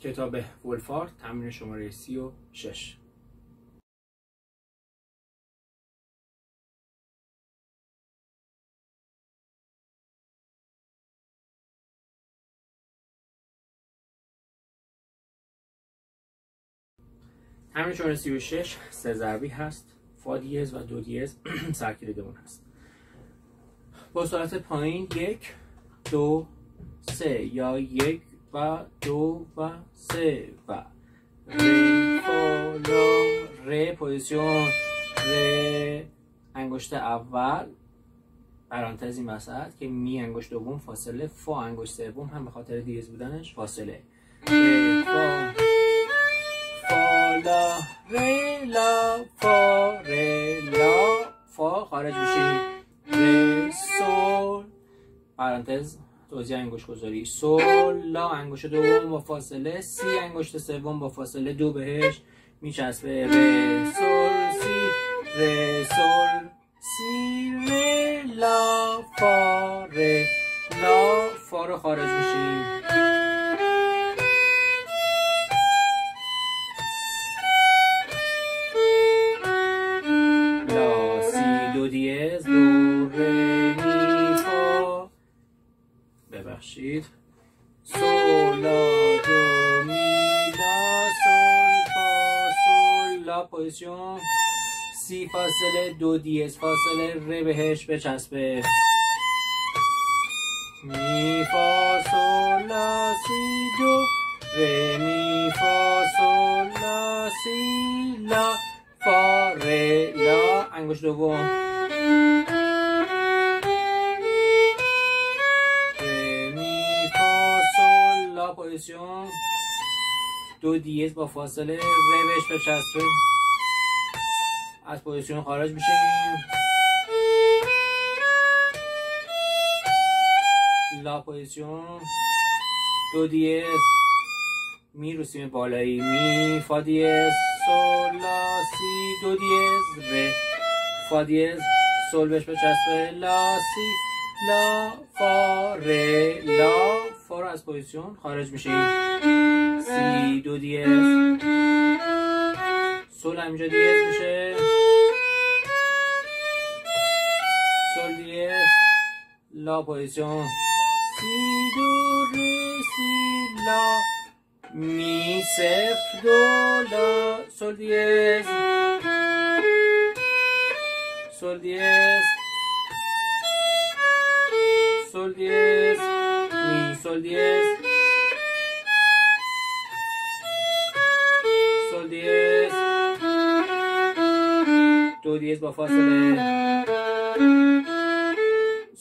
کتاب ولفارد تمرین شماره سی و شش. تمرین شماره سی و شش سه ضربی هست. فا دیز و دو دیز سرکلیدمون هست. با سرعت پایین یک دو سه یا یک و دو و سه و ری فا لا ر position انگشت اول پرانتز این وسط که می انگشت دوم فاصله فا انگشت سوم هم به خاطر دیز بودنش فاصله. ر فا فا لا فا ر لا فا خارج میشیم ر سول پرانتز توضیح انگشت گذاری سول لا انگشت دوم با فاصله سی انگشت سوم با فاصله دو بهش میچسبه. ر سول سی. ر سول سی. ر لا فا ر. لا فا رو خارج میشیم. ببخشید. سول لا دو می لا سول فا سول لا position. سی فاصله دو دیز فاصله ر بهش بچسبه. می فا سول سی دو. ر می فا سول سی لا فا ر لا. انگشت دوم. position دو دیز با فاصله ر بهش بچسبه. از position خارج میشیم. لا position دو دیز می رو سیم بالایی. می فا دیز سول لا سی دو دیز ر فا دیز سول بهش بچسبه. لا سی لا فا ر لا. از position خارج میشیم سی دو دیز سول همینجا دیز میشه. سول دیز لا position سی دو ر سی لا. می صفر دو لا. سول دیز سول دیز سول دیز می سول دیز سول دیز دو دیز با فاصله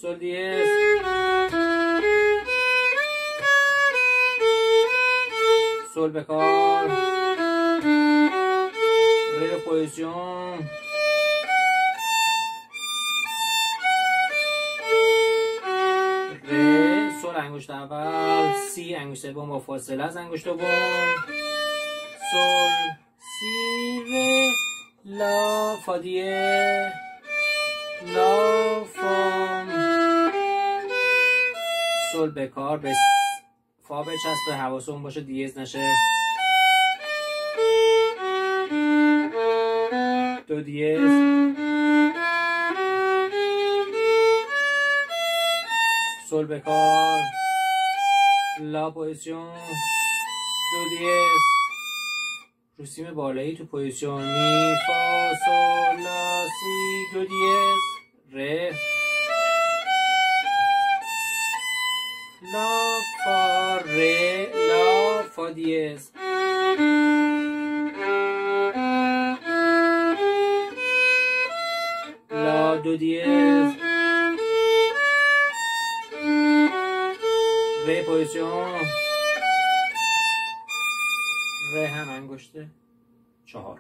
سول دیز سول بکار ری پوزیشن انگشت اول سی انگشت سوم با فاصله از انگشت دوم. سول سی ر لا فا دیه لا فام سول بکار به فا بچسبه حواسمون باشه دیز نشه. دو دیز سول بکار لا position. دو دیز رو سیم بالایی تو position. می فا سول لا سی. دو دیز ر لا فا ر لا فا دیز لا دو دیز ر پوزیشن ر هم انگشته. چهار.